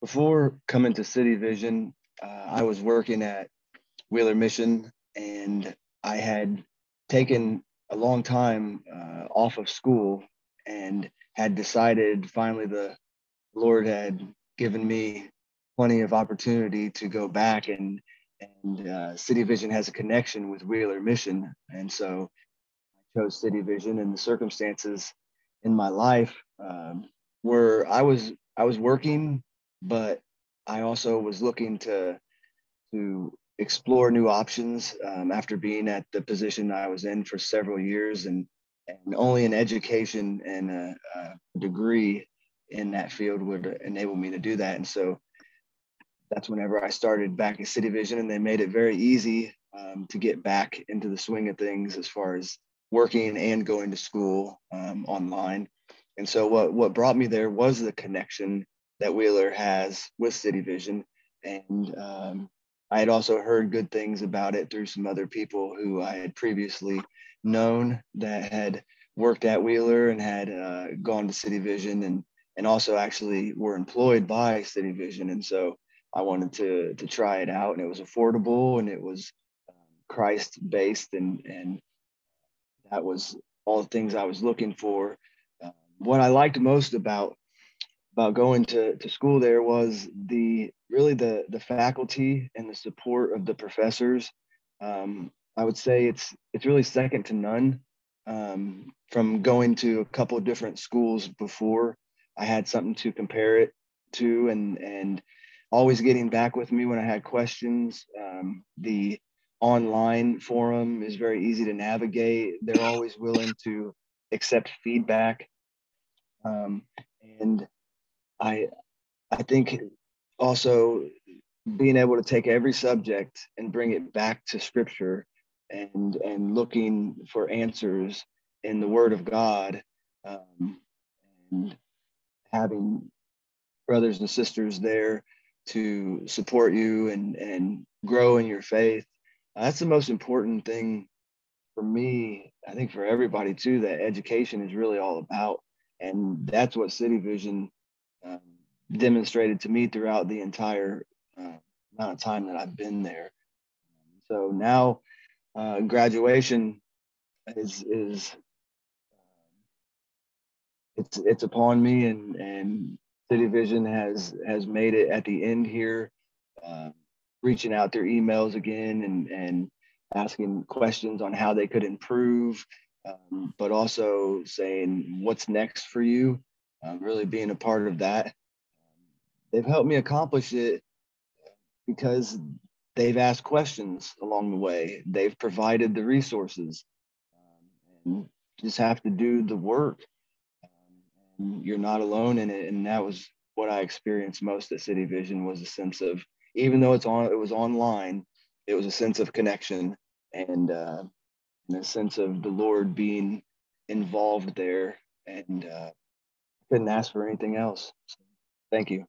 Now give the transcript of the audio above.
before coming to City Vision, uh, I was working at Wheeler Mission, and I had taken a long time uh, off of school and had decided finally the Lord had given me plenty of opportunity to go back and and uh, City Vision has a connection with Wheeler Mission, and so I chose City Vision. And the circumstances in my life um, were I was I was working, but I also was looking to to explore new options um, after being at the position I was in for several years and and only an education and a, a degree in that field would enable me to do that. And so that's whenever I started back at City Vision, and they made it very easy um, to get back into the swing of things as far as working and going to school um, online. And so what what brought me there was the connection that Wheeler has with City Vision, and um, I had also heard good things about it through some other people who I had previously known that had worked at Wheeler and had uh, gone to City Vision and and also actually were employed by City Vision. And so I wanted to to try it out, and it was affordable and it was um, Christ based, and and that was all the things I was looking for. Um, what I liked most about about going to, to school there was the really the the faculty and the support of the professors. Um, I would say it's it's really second to none. Um, from going to a couple of different schools before, I had something to compare it to, and and always getting back with me when I had questions. Um, the online forum is very easy to navigate. They're always willing to accept feedback. Um, and I, I think also being able to take every subject and bring it back to scripture and, and looking for answers in the word of God um, and having brothers and sisters there to support you and and grow in your faith. Uh, that's the most important thing for me. I think for everybody too. That education is really all about, and that's what City Vision um, demonstrated to me throughout the entire uh, amount of time that I've been there. So now, uh, graduation is is it's it's upon me, and and City Vision has has made it at the end here, uh, reaching out their emails again and and asking questions on how they could improve, um, but also saying what's next for you. Uh, really being a part of that. They've helped me accomplish it because they've asked questions along the way. They've provided the resources, um, and just have to do the work you're not alone in it and that was what i experienced most at city vision was a sense of even though it's on it was online it was a sense of connection and uh and a sense of the lord being involved there and uh couldn't ask for anything else. Thank you